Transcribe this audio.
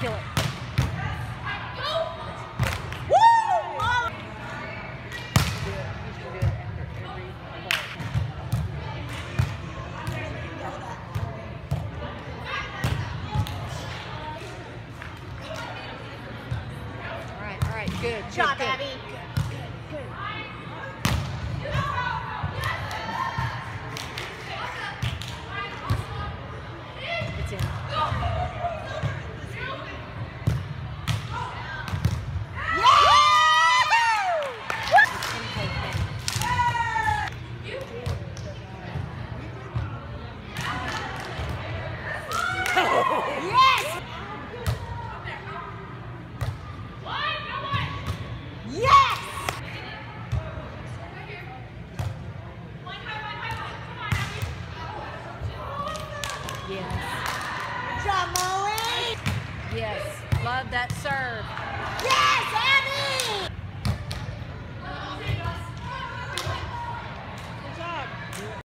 Kill it. Good, job, Abby. Love that serve. Yes, Abby!